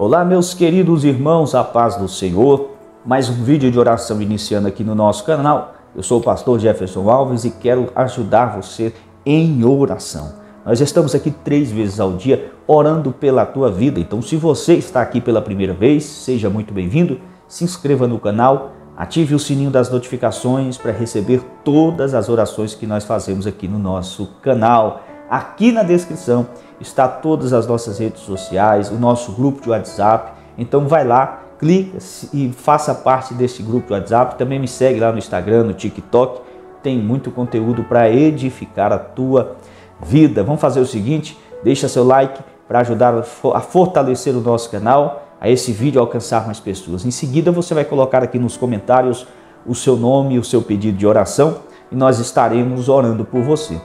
Olá, meus queridos irmãos, a paz do Senhor. Mais um vídeo de oração iniciando aqui no nosso canal. Eu sou o pastor Jefferson Alves e quero ajudar você em oração. Nós estamos aqui três vezes ao dia orando pela tua vida. Então, se você está aqui pela primeira vez, seja muito bem-vindo. Se inscreva no canal, ative o sininho das notificações para receber todas as orações que nós fazemos aqui no nosso canal. Aqui na descrição está todas as nossas redes sociais, o nosso grupo de WhatsApp. Então vai lá, clica e faça parte desse grupo de WhatsApp. Também me segue lá no Instagram, no TikTok. Tem muito conteúdo para edificar a tua vida. Vamos fazer o seguinte: deixa seu like para ajudar a fortalecer o nosso canal, a esse vídeo alcançar mais pessoas. Em seguida, você vai colocar aqui nos comentários o seu nome e o seu pedido de oração e nós estaremos orando por você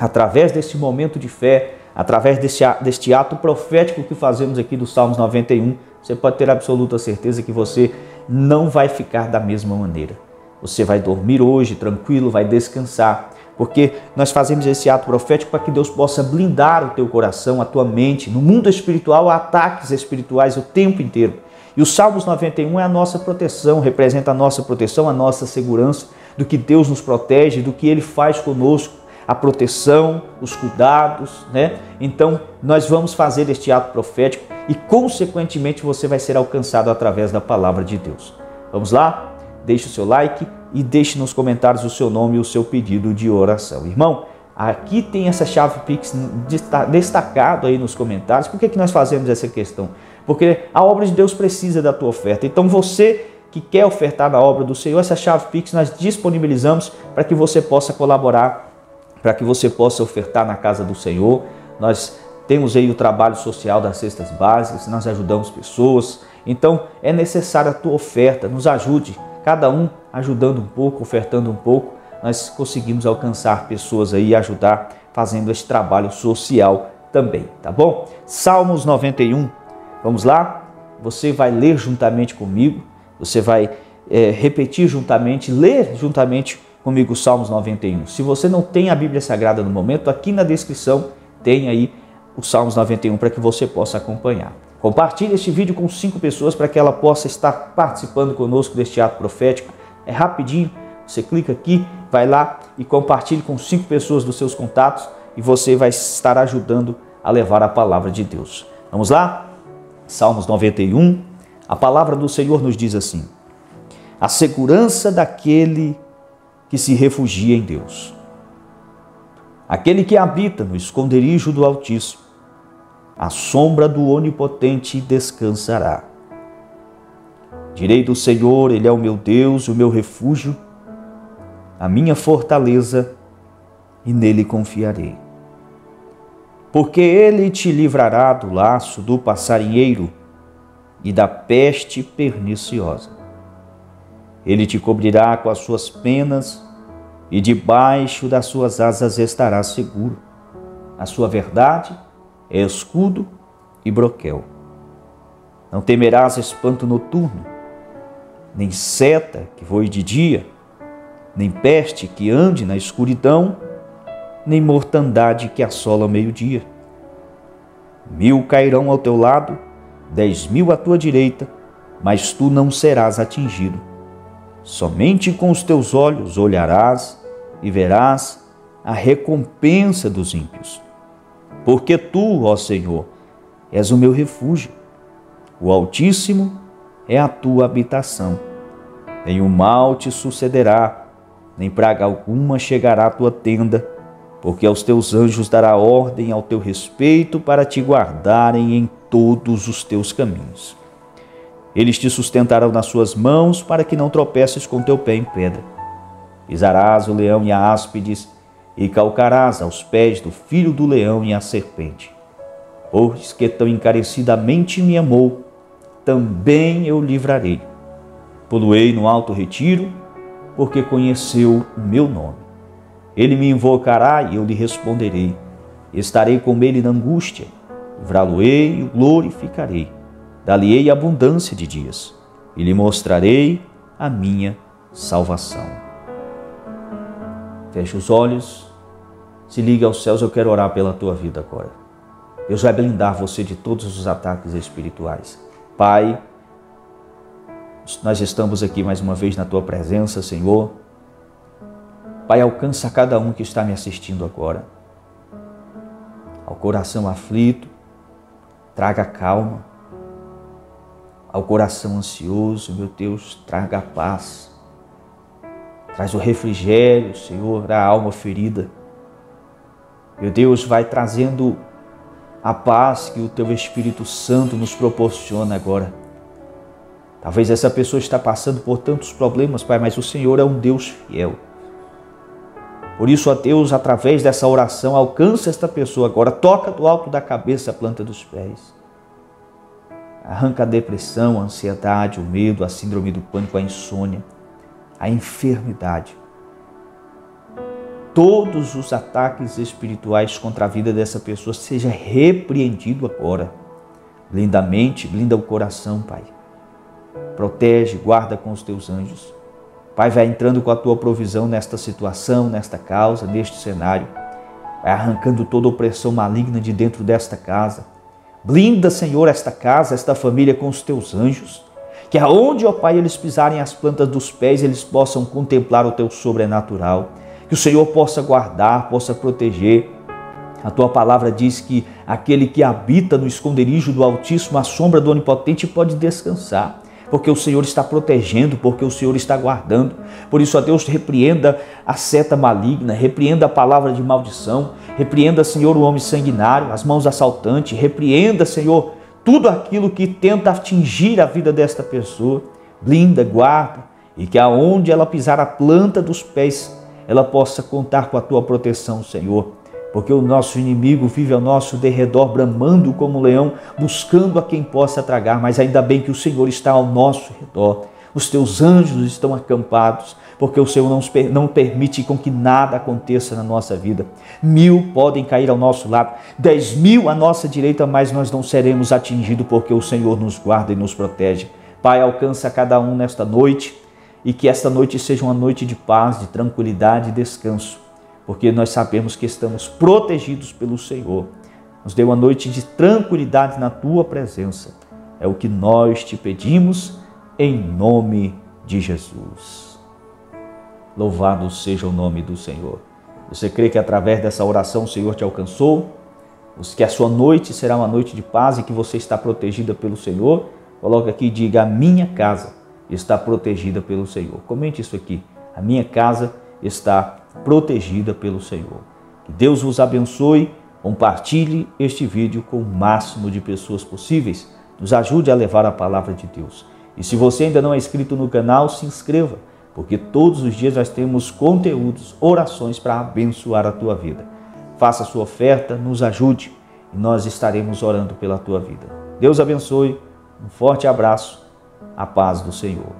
através desse momento de fé, através desse, deste ato profético que fazemos aqui do Salmos 91, você pode ter absoluta certeza que você não vai ficar da mesma maneira. Você vai dormir hoje tranquilo, vai descansar, porque nós fazemos esse ato profético para que Deus possa blindar o teu coração, a tua mente. No mundo espiritual há ataques espirituais o tempo inteiro. E o Salmos 91 é a nossa proteção, representa a nossa proteção, a nossa segurança, do que Deus nos protege, do que Ele faz conosco a proteção, os cuidados, né? Então, nós vamos fazer este ato profético e, consequentemente, você vai ser alcançado através da palavra de Deus. Vamos lá? Deixe o seu like e deixe nos comentários o seu nome e o seu pedido de oração. Irmão, aqui tem essa chave Pix destacado aí nos comentários. Por que, que nós fazemos essa questão? Porque a obra de Deus precisa da tua oferta. Então, você que quer ofertar na obra do Senhor, essa chave Pix nós disponibilizamos para que você possa colaborar para que você possa ofertar na casa do Senhor. Nós temos aí o trabalho social das cestas básicas, nós ajudamos pessoas. Então é necessária a tua oferta, nos ajude, cada um ajudando um pouco, ofertando um pouco, nós conseguimos alcançar pessoas aí e ajudar fazendo esse trabalho social também, tá bom? Salmos 91, vamos lá? Você vai ler juntamente comigo, você vai é, repetir juntamente, ler juntamente comigo Salmos 91. Se você não tem a Bíblia Sagrada no momento, aqui na descrição tem aí o Salmos 91 para que você possa acompanhar. Compartilhe este vídeo com cinco pessoas para que ela possa estar participando conosco deste ato profético. É rapidinho, você clica aqui, vai lá e compartilhe com cinco pessoas dos seus contatos e você vai estar ajudando a levar a palavra de Deus. Vamos lá? Salmos 91. A palavra do Senhor nos diz assim: A segurança daquele que se refugia em Deus. Aquele que habita no esconderijo do Altíssimo, a sombra do Onipotente descansará. Direi do Senhor, Ele é o meu Deus, o meu refúgio, a minha fortaleza, e nele confiarei. Porque Ele te livrará do laço do passarinheiro e da peste perniciosa ele te cobrirá com as suas penas e debaixo das suas asas estarás seguro. A sua verdade é escudo e broquel. Não temerás espanto noturno, nem seta que voe de dia, nem peste que ande na escuridão, nem mortandade que assola ao meio-dia. Mil cairão ao teu lado, dez mil à tua direita, mas tu não serás atingido. Somente com os teus olhos olharás e verás a recompensa dos ímpios. Porque tu, ó Senhor, és o meu refúgio. O Altíssimo é a tua habitação. Nenhum mal te sucederá, nem praga alguma chegará à tua tenda, porque aos teus anjos dará ordem ao teu respeito para te guardarem em todos os teus caminhos. Eles te sustentarão nas suas mãos para que não tropeces com teu pé em pedra. Pisarás o leão e a áspides, e calcarás aos pés do filho do leão e a serpente. Pois que tão encarecidamente me amou, também eu livrarei. Poluei no alto retiro, porque conheceu o meu nome. Ele me invocará e eu lhe responderei. Estarei com ele na angústia, livrá-lo-ei e glorificarei Dali-ei abundância de dias, e lhe mostrarei a minha salvação. Feche os olhos, se liga aos céus, eu quero orar pela tua vida agora. Deus vai blindar você de todos os ataques espirituais. Pai, nós estamos aqui mais uma vez na tua presença, Senhor. Pai, alcança cada um que está me assistindo agora. Ao coração aflito, traga calma. Ao coração ansioso, meu Deus, traga paz. Traz o refrigério, Senhor, à alma ferida. Meu Deus, vai trazendo a paz que o Teu Espírito Santo nos proporciona agora. Talvez essa pessoa está passando por tantos problemas, Pai, mas o Senhor é um Deus fiel. Por isso, ó Deus, através dessa oração, alcança esta pessoa agora, toca do alto da cabeça a planta dos pés. Arranca a depressão, a ansiedade, o medo, a síndrome do pânico, a insônia, a enfermidade. Todos os ataques espirituais contra a vida dessa pessoa seja repreendido agora. Blinda a mente, blinda o coração, Pai protege, guarda com os teus anjos. Pai, vai entrando com a tua provisão nesta situação, nesta causa, neste cenário. Vai arrancando toda opressão maligna de dentro desta casa. Blinda, Senhor, esta casa, esta família com os teus anjos. Que aonde, ó Pai, eles pisarem as plantas dos pés, eles possam contemplar o teu sobrenatural. Que o Senhor possa guardar, possa proteger. A tua palavra diz que aquele que habita no esconderijo do Altíssimo, a sombra do Onipotente, pode descansar porque o Senhor está protegendo, porque o Senhor está guardando. Por isso, a Deus, repreenda a seta maligna, repreenda a palavra de maldição, repreenda, Senhor, o homem sanguinário, as mãos assaltantes, repreenda, Senhor, tudo aquilo que tenta atingir a vida desta pessoa. Blinda, guarda, e que aonde ela pisar a planta dos pés, ela possa contar com a tua proteção, Senhor porque o nosso inimigo vive ao nosso derredor, bramando como um leão, buscando a quem possa tragar, mas ainda bem que o Senhor está ao nosso redor. Os teus anjos estão acampados, porque o Senhor não, não permite com que nada aconteça na nossa vida. Mil podem cair ao nosso lado, dez mil à nossa direita, mas nós não seremos atingidos, porque o Senhor nos guarda e nos protege. Pai, alcança cada um nesta noite e que esta noite seja uma noite de paz, de tranquilidade e descanso porque nós sabemos que estamos protegidos pelo Senhor. Nos dê uma noite de tranquilidade na tua presença. É o que nós te pedimos em nome de Jesus. Louvado seja o nome do Senhor. Você crê que através dessa oração o Senhor te alcançou? Que a sua noite será uma noite de paz e que você está protegida pelo Senhor? Coloque aqui e diga: A minha casa está protegida pelo Senhor. Comente isso aqui. A minha casa está protegida pelo Senhor. Que Deus vos abençoe. Compartilhe este vídeo com o máximo de pessoas possíveis. Nos ajude a levar a palavra de Deus. E se você ainda não é inscrito no canal, se inscreva, porque todos os dias nós temos conteúdos, orações para abençoar a tua vida. Faça a sua oferta, nos ajude e nós estaremos orando pela tua vida. Deus abençoe. Um forte abraço. A paz do Senhor.